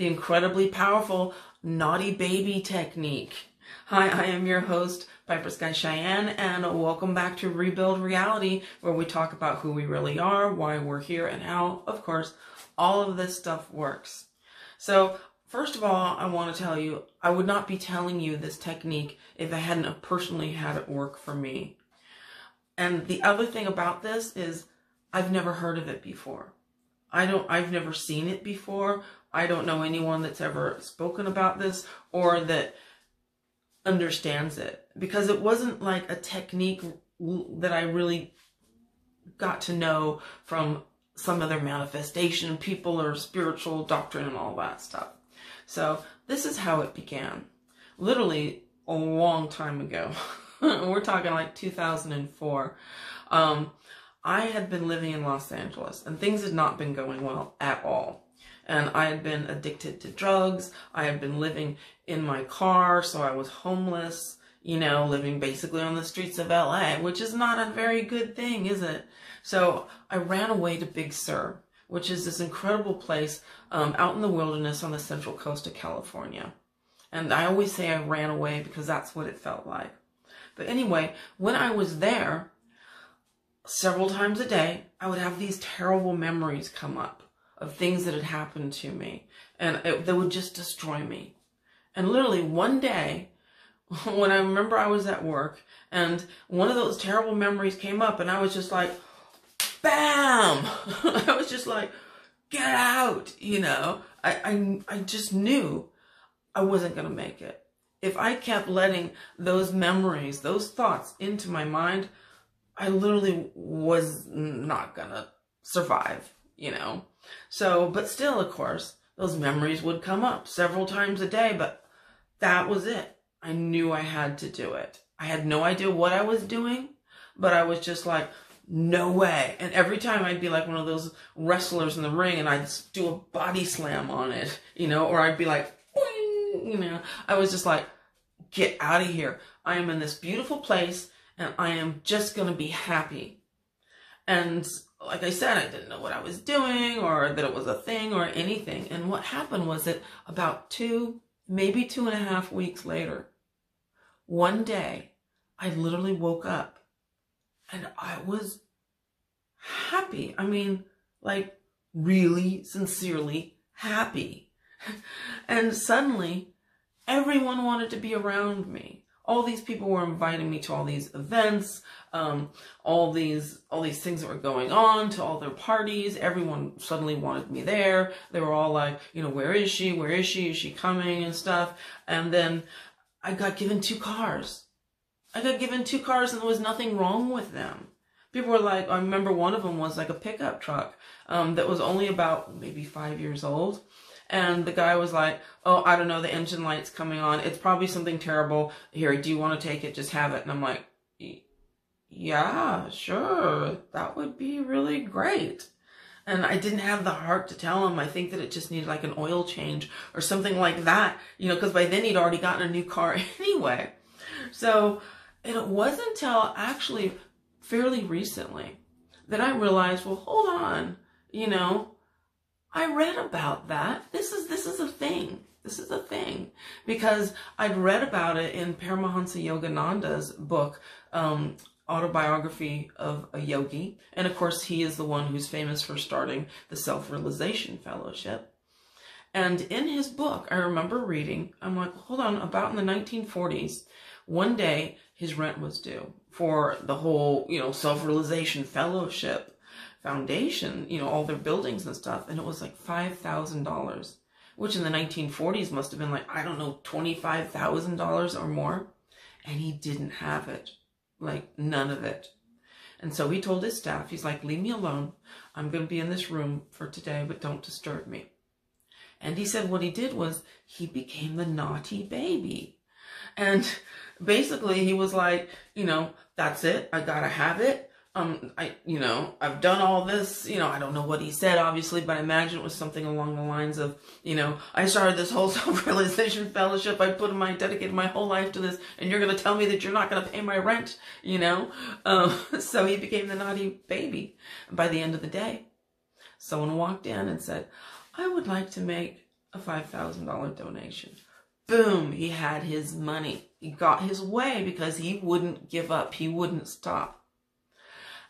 the incredibly powerful naughty baby technique. Hi, I am your host, Piper Sky Cheyenne, and welcome back to Rebuild Reality, where we talk about who we really are, why we're here, and how, of course, all of this stuff works. So, first of all, I want to tell you, I would not be telling you this technique if I hadn't personally had it work for me. And the other thing about this is I've never heard of it before. I don't, I've never seen it before. I don't know anyone that's ever spoken about this or that understands it because it wasn't like a technique that I really got to know from some other manifestation people or spiritual doctrine and all that stuff. So this is how it began. Literally a long time ago. We're talking like 2004. Um, I had been living in Los Angeles and things had not been going well at all. And I had been addicted to drugs. I had been living in my car, so I was homeless, you know, living basically on the streets of LA, which is not a very good thing, is it? So I ran away to Big Sur, which is this incredible place um, out in the wilderness on the central coast of California. And I always say I ran away because that's what it felt like. But anyway, when I was there, several times a day, I would have these terrible memories come up of things that had happened to me and it, they would just destroy me. And literally one day, when I remember I was at work and one of those terrible memories came up and I was just like, bam! I was just like, get out, you know? I, I, I just knew I wasn't going to make it. If I kept letting those memories, those thoughts into my mind, I literally was not gonna survive, you know? So, but still, of course, those memories would come up several times a day, but that was it. I knew I had to do it. I had no idea what I was doing, but I was just like, no way. And every time I'd be like one of those wrestlers in the ring and I'd do a body slam on it, you know, or I'd be like, you know, I was just like, get out of here. I am in this beautiful place and I am just going to be happy. And like I said, I didn't know what I was doing or that it was a thing or anything. And what happened was that about two, maybe two and a half weeks later, one day, I literally woke up and I was happy. I mean, like really sincerely happy. and suddenly everyone wanted to be around me all these people were inviting me to all these events, um, all these all these things that were going on, to all their parties. Everyone suddenly wanted me there. They were all like, you know, where is she? Where is she? Is she coming and stuff? And then I got given two cars. I got given two cars and there was nothing wrong with them. People were like, I remember one of them was like a pickup truck um, that was only about maybe five years old. And the guy was like, oh, I don't know, the engine light's coming on. It's probably something terrible. Here, do you want to take it? Just have it. And I'm like, yeah, sure. That would be really great. And I didn't have the heart to tell him. I think that it just needed like an oil change or something like that, you know, because by then he'd already gotten a new car anyway. So it wasn't until actually fairly recently that I realized, well, hold on, you know, I read about that. This is this is a thing. This is a thing because I'd read about it in Paramahansa Yogananda's book, um, Autobiography of a Yogi. And of course, he is the one who's famous for starting the Self-Realization Fellowship. And in his book, I remember reading, I'm like, hold on, about in the 1940s, one day his rent was due for the whole, you know, Self-Realization Fellowship foundation, you know, all their buildings and stuff, and it was like $5,000, which in the 1940s must have been like, I don't know, $25,000 or more. And he didn't have it, like none of it. And so he told his staff, he's like, leave me alone. I'm going to be in this room for today, but don't disturb me. And he said what he did was he became the naughty baby. And basically he was like, you know, that's it. I got to have it um, I, you know, I've done all this, you know, I don't know what he said, obviously, but I imagine it was something along the lines of, you know, I started this whole self-realization fellowship, I put my, dedicated my whole life to this, and you're going to tell me that you're not going to pay my rent, you know? Um, so he became the naughty baby. by the end of the day, someone walked in and said, I would like to make a $5,000 donation. Boom, he had his money. He got his way because he wouldn't give up. He wouldn't stop.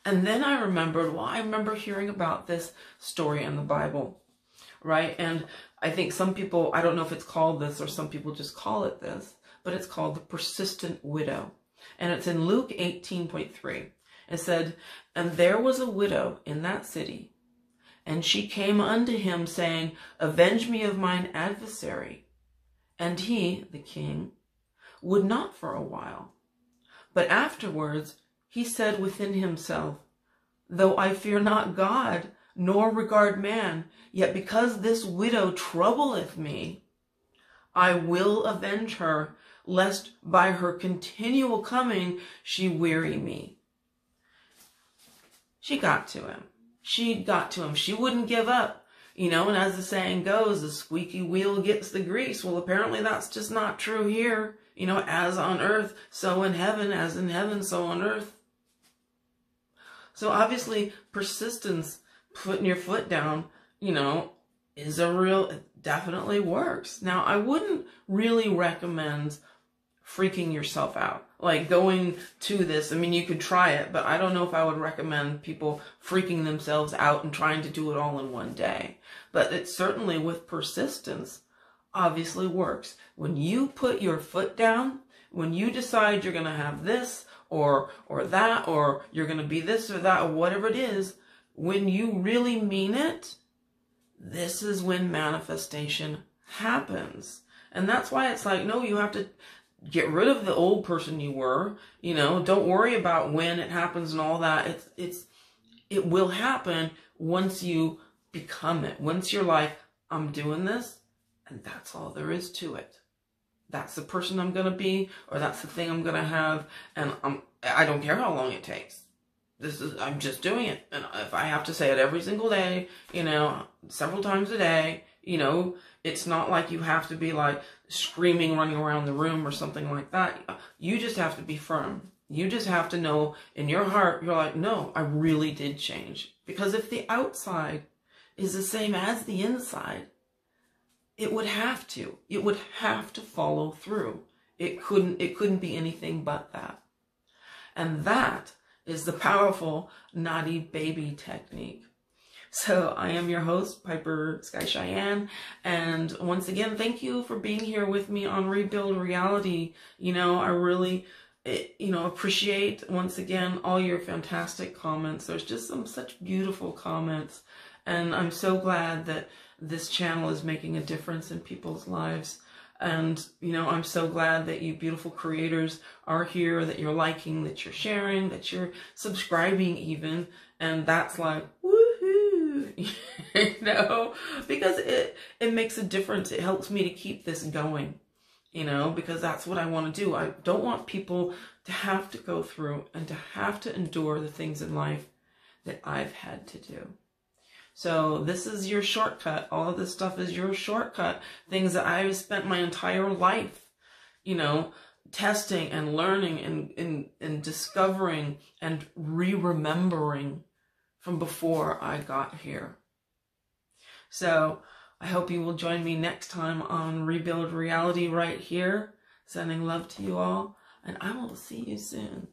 And then I remembered, well, I remember hearing about this story in the Bible, right? And I think some people, I don't know if it's called this or some people just call it this, but it's called the persistent widow. And it's in Luke 18.3. It said, And there was a widow in that city, and she came unto him, saying, Avenge me of mine adversary. And he, the king, would not for a while. But afterwards he said within himself, Though I fear not God, nor regard man, yet because this widow troubleth me, I will avenge her, lest by her continual coming she weary me. She got to him. She got to him. She wouldn't give up. You know, and as the saying goes, the squeaky wheel gets the grease. Well, apparently that's just not true here. You know, as on earth, so in heaven, as in heaven, so on earth. So obviously, persistence, putting your foot down, you know, is a real, it definitely works. Now, I wouldn't really recommend freaking yourself out. Like going to this, I mean, you could try it, but I don't know if I would recommend people freaking themselves out and trying to do it all in one day. But it certainly with persistence obviously works. When you put your foot down, when you decide you're going to have this or or that or you're going to be this or that or whatever it is, when you really mean it, this is when manifestation happens. And that's why it's like, no, you have to get rid of the old person you were, you know, don't worry about when it happens and all that. It's, it's, it will happen once you become it. Once you're like, I'm doing this and that's all there is to it. That's the person I'm going to be or that's the thing I'm going to have. And I'm, I don't care how long it takes. This is, I'm just doing it. And if I have to say it every single day, you know, several times a day, you know, it's not like you have to be like screaming, running around the room or something like that. You just have to be firm. You just have to know in your heart, you're like, no, I really did change. Because if the outside is the same as the inside, it would have to. It would have to follow through. It couldn't, it couldn't be anything but that. And that is the powerful naughty baby technique. So I am your host, Piper Sky Cheyenne. And once again, thank you for being here with me on Rebuild Reality. You know, I really, eh, you know, appreciate once again all your fantastic comments. There's just some such beautiful comments. And I'm so glad that this channel is making a difference in people's lives. And, you know, I'm so glad that you beautiful creators are here, that you're liking, that you're sharing, that you're subscribing even. And that's like, woohoo, you know, because it, it makes a difference. It helps me to keep this going, you know, because that's what I want to do. I don't want people to have to go through and to have to endure the things in life that I've had to do. So this is your shortcut. All of this stuff is your shortcut. Things that I've spent my entire life, you know, testing and learning and, and, and discovering and re-remembering from before I got here. So I hope you will join me next time on Rebuild Reality right here. Sending love to you all, and I will see you soon.